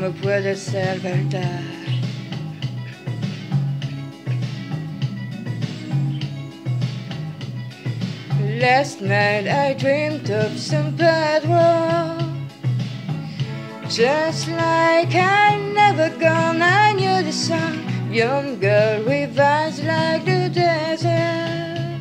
no puede ser verdad. Last night I dreamed of San Pedro Just like I never gone I knew the sun. Young girl revives like the desert.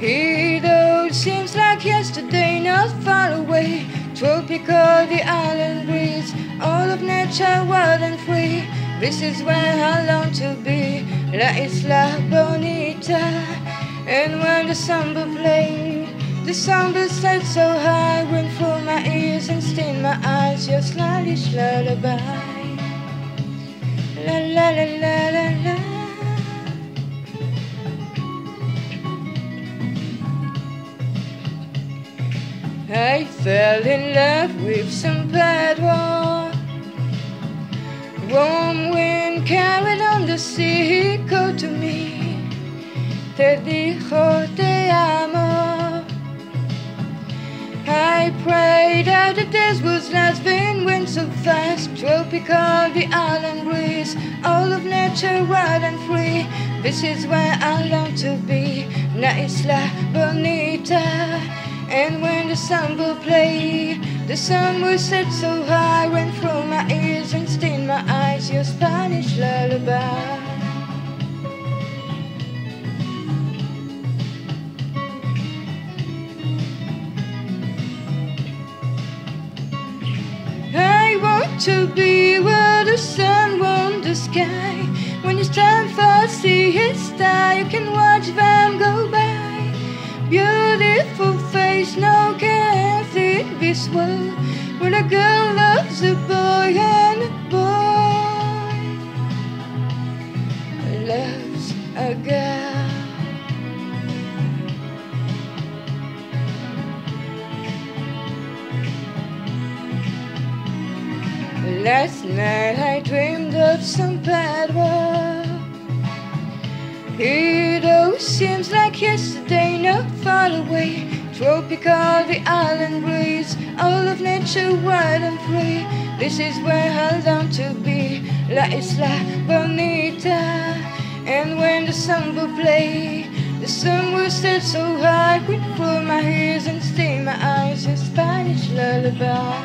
It all seems like yesterday not far away Tropical the island breeze All of nature wild and free. This is where I long to be. La Isla Bonita. And when the samba played, the samba said so high, went through my ears and stained my eyes, your slightest lullaby. La la la la la I fell in love with San Pedro. Warm wind carried on the sea, he called to me te dijo te amo. I prayed that the days would last, then went so fast. Tropical, the island breeze, all of nature wild and free. This is where I long to be, La Isla Bonita. And when the sun will play, the sun will set so high, went through my ears and stained my eyes, your Spanish lullaby. I want to be where the sun warms the sky. When you stand for see his star, you can watch them go by. Beautiful no can fit this world. When a girl loves a boy and a boy loves a girl. Last night I dreamed of some bad Pedro. It all seems like yesterday, not far away. Tropical, the island breeze, all of nature wild and free. This is where I long to be, La Isla Bonita. And when the sun will play, the sun will set so high, we'd pull my ears and stain my eyes, a Spanish lullaby.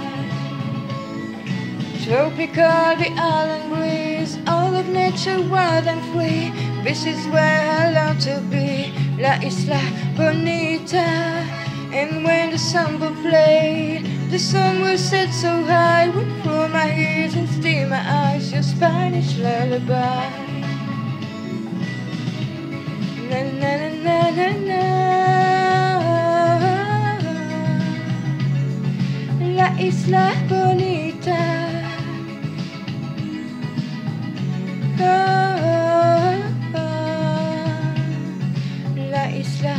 Tropical, the island breeze, all of nature wild and free. This is where I long to be, La Isla Bonita. When the sun will set so high, would pull my ears and steam my eyes, your Spanish lullaby. Na na na na na. La Isla Bonita. Oh, oh, oh. La isla